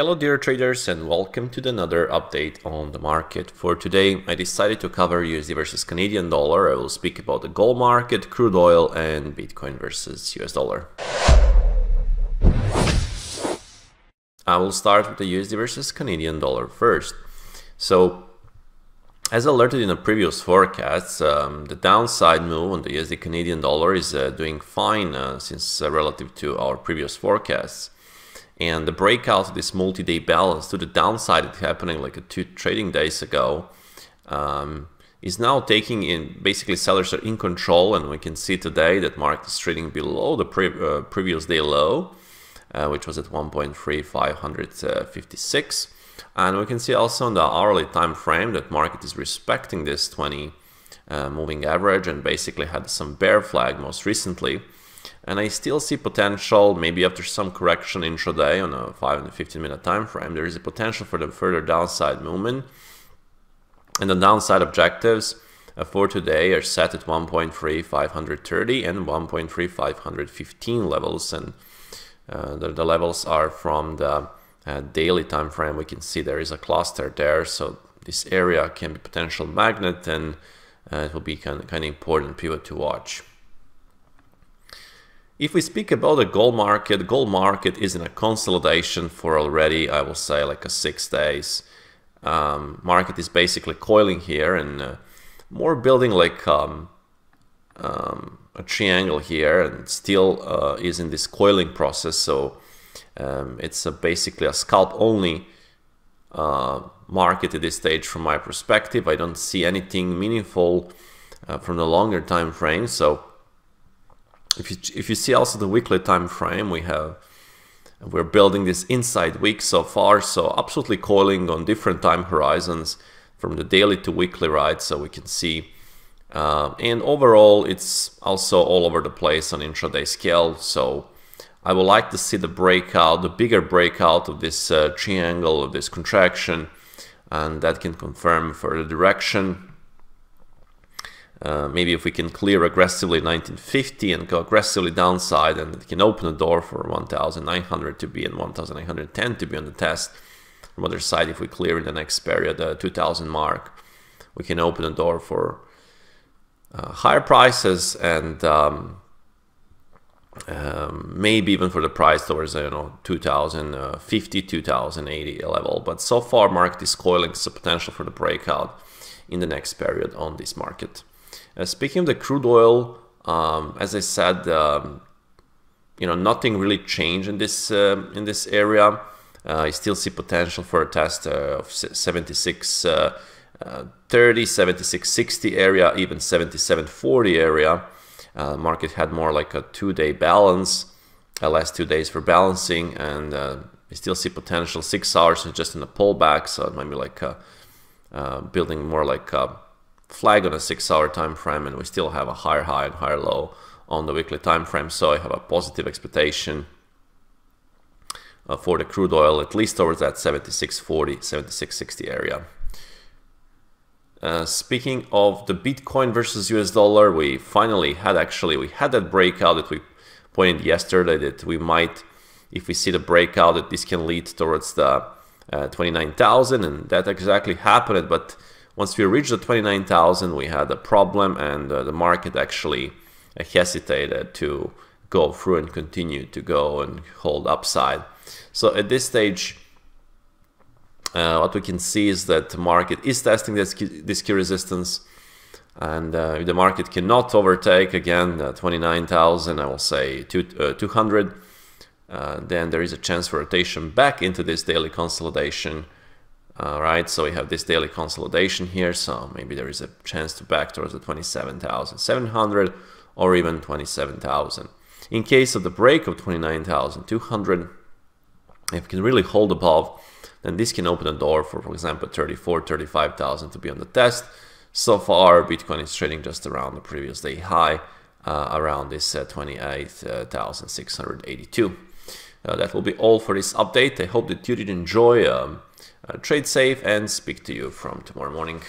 Hello dear traders and welcome to another update on the market. For today I decided to cover USD versus Canadian dollar. I will speak about the gold market, crude oil and Bitcoin versus US dollar. I will start with the USD versus Canadian dollar first. So as alerted in the previous forecasts, um, the downside move on the USD Canadian dollar is uh, doing fine uh, since uh, relative to our previous forecasts and the breakout of this multi-day balance to the downside it's happening like two trading days ago um, is now taking in basically sellers are in control. And we can see today that market is trading below the pre uh, previous day low uh, which was at 1.3556 and we can see also on the hourly time frame that market is respecting this 20 uh, moving average and basically had some bear flag most recently and I still see potential, maybe after some correction intraday on a 5 and 15 minute time frame, there is a potential for the further downside movement. And the downside objectives uh, for today are set at 1.3530 and 1.3515 levels. And uh, the, the, levels are from the uh, daily time frame. We can see there is a cluster there. So this area can be potential magnet and uh, it will be kind of, kind of important pivot to watch. If we speak about the gold market, gold market is in a consolidation for already, I will say, like a six days. Um, market is basically coiling here and uh, more building like um, um, a triangle here and still uh, is in this coiling process. So um, it's a basically a scalp only uh, market at this stage from my perspective. I don't see anything meaningful uh, from the longer time frame. So if you if you see also the weekly time frame, we have we're building this inside week so far, so absolutely coiling on different time horizons from the daily to weekly, right? So we can see. Uh, and overall, it's also all over the place on intraday scale. So I would like to see the breakout, the bigger breakout of this uh, triangle, of this contraction, and that can confirm further direction. Uh, maybe if we can clear aggressively 1950 and go aggressively downside and it can open the door for 1900 to be and 1910 to be on the test. From other side, if we clear in the next period the 2000 mark, we can open the door for uh, higher prices and um, um, maybe even for the price towards you know 2050 2080 level but so far market is coiling so potential for the breakout in the next period on this market uh, speaking of the crude oil, um, as I said, um, you know, nothing really changed in this uh, in this area. Uh, I still see potential for a test uh, of 76 uh, uh, 30, 76 60 area, even 77 40 area. market had more like a two-day balance, last two days for balancing, and I still see potential six hours just in a pullback. So it might be like building more like a flag on a six hour time frame and we still have a higher high and higher low on the weekly time frame so I have a positive expectation uh, for the crude oil at least towards that 7640 7660 area. Uh, speaking of the Bitcoin versus US dollar we finally had actually we had that breakout that we pointed yesterday that we might if we see the breakout that this can lead towards the uh, 29,000 and that exactly happened but once we reached the 29,000, we had a problem and uh, the market actually hesitated to go through and continue to go and hold upside. So at this stage, uh, what we can see is that the market is testing this key, this key resistance and uh, if the market cannot overtake again uh, 29,000 I will say two, uh, 200 uh, then there is a chance for rotation back into this daily consolidation right, so we have this daily consolidation here, so maybe there is a chance to back towards the 27,700 or even 27,000. In case of the break of 29,200, if we can really hold above, then this can open a door for, for example, 34, 35,000 to be on the test. So far, Bitcoin is trading just around the previous day high, uh, around this uh, 28,682. Uh, that will be all for this update. I hope that you did enjoy. Um, uh, trade safe and speak to you from tomorrow morning.